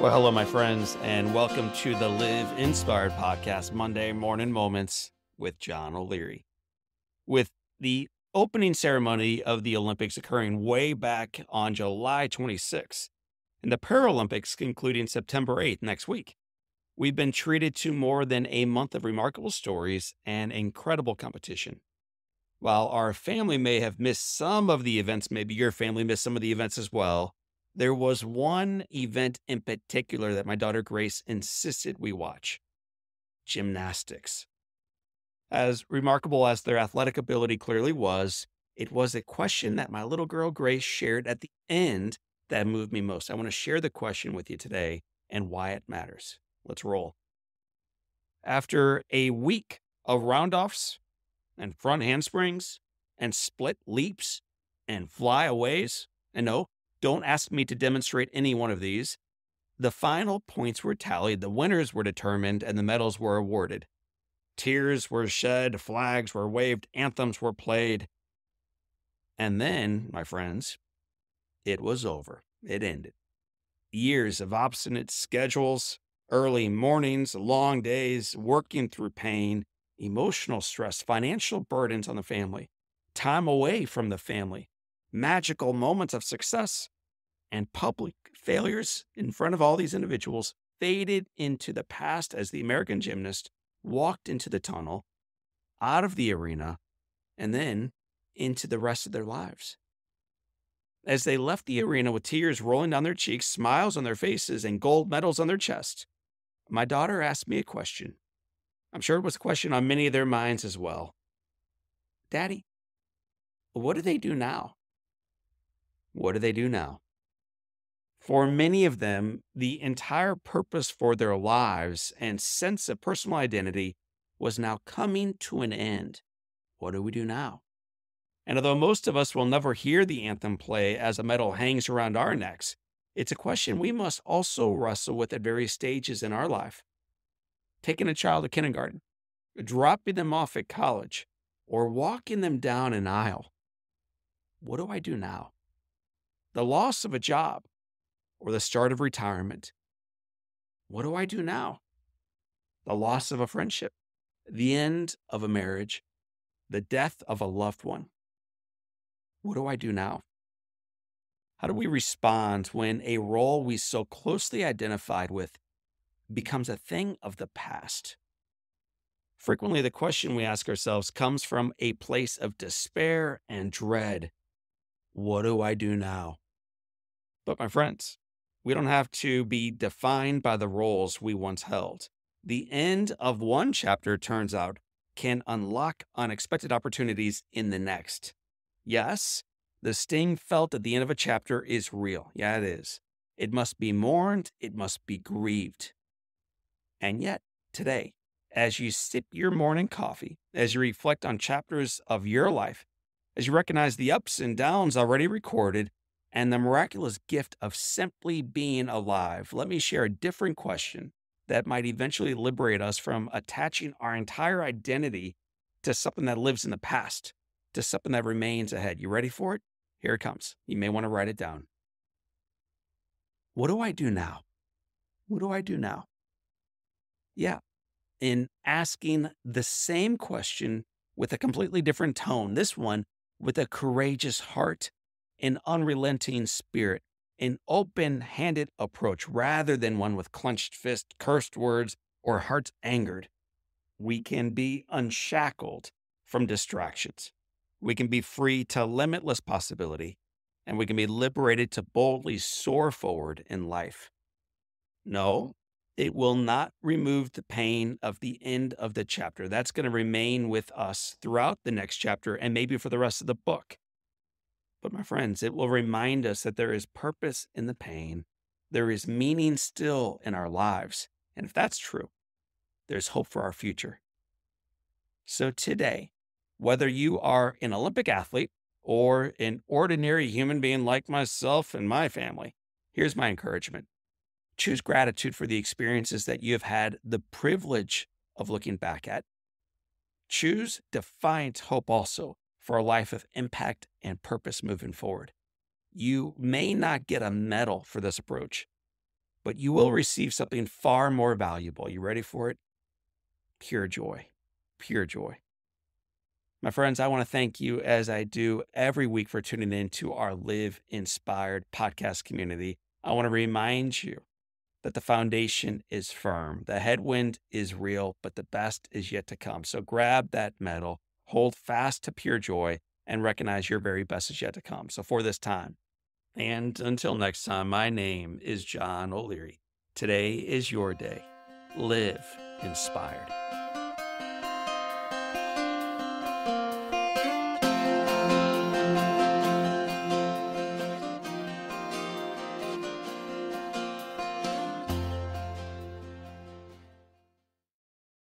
Well, hello, my friends, and welcome to the Live Inspired podcast, Monday Morning Moments with John O'Leary. With the opening ceremony of the Olympics occurring way back on July 26th, and the Paralympics concluding September 8th next week, we've been treated to more than a month of remarkable stories and incredible competition. While our family may have missed some of the events, maybe your family missed some of the events as well there was one event in particular that my daughter Grace insisted we watch gymnastics. As remarkable as their athletic ability clearly was, it was a question that my little girl Grace shared at the end that moved me most. I want to share the question with you today and why it matters. Let's roll. After a week of roundoffs and front handsprings and split leaps and flyaways, and no, don't ask me to demonstrate any one of these. The final points were tallied, the winners were determined, and the medals were awarded. Tears were shed, flags were waved, anthems were played. And then, my friends, it was over. It ended. Years of obstinate schedules, early mornings, long days, working through pain, emotional stress, financial burdens on the family, time away from the family, magical moments of success, and public failures in front of all these individuals faded into the past as the American gymnast walked into the tunnel, out of the arena, and then into the rest of their lives. As they left the arena with tears rolling down their cheeks, smiles on their faces, and gold medals on their chests, my daughter asked me a question. I'm sure it was a question on many of their minds as well. Daddy, what do they do now? What do they do now? For many of them, the entire purpose for their lives and sense of personal identity was now coming to an end. What do we do now? And although most of us will never hear the anthem play as a medal hangs around our necks, it's a question we must also wrestle with at various stages in our life. Taking a child to kindergarten, dropping them off at college, or walking them down an aisle. What do I do now? The loss of a job, or the start of retirement. What do I do now? The loss of a friendship, the end of a marriage, the death of a loved one. What do I do now? How do we respond when a role we so closely identified with becomes a thing of the past? Frequently, the question we ask ourselves comes from a place of despair and dread. What do I do now? But, my friends, we don't have to be defined by the roles we once held. The end of one chapter, turns out, can unlock unexpected opportunities in the next. Yes, the sting felt at the end of a chapter is real. Yeah, it is. It must be mourned, it must be grieved. And yet, today, as you sip your morning coffee, as you reflect on chapters of your life, as you recognize the ups and downs already recorded, and the miraculous gift of simply being alive, let me share a different question that might eventually liberate us from attaching our entire identity to something that lives in the past, to something that remains ahead. You ready for it? Here it comes. You may want to write it down. What do I do now? What do I do now? Yeah, in asking the same question with a completely different tone, this one with a courageous heart an unrelenting spirit, an open handed approach rather than one with clenched fist, cursed words, or hearts angered. We can be unshackled from distractions. We can be free to limitless possibility, and we can be liberated to boldly soar forward in life. No, it will not remove the pain of the end of the chapter. That's going to remain with us throughout the next chapter and maybe for the rest of the book. But my friends, it will remind us that there is purpose in the pain. There is meaning still in our lives. And if that's true, there's hope for our future. So today, whether you are an Olympic athlete or an ordinary human being like myself and my family, here's my encouragement. Choose gratitude for the experiences that you have had the privilege of looking back at. Choose defiant hope also for a life of impact and purpose moving forward. You may not get a medal for this approach, but you will receive something far more valuable. You ready for it? Pure joy. Pure joy. My friends, I want to thank you as I do every week for tuning in to our Live Inspired podcast community. I want to remind you that the foundation is firm. The headwind is real, but the best is yet to come. So grab that medal, hold fast to pure joy, and recognize your very best is yet to come. So for this time, and until next time, my name is John O'Leary. Today is your day. Live inspired.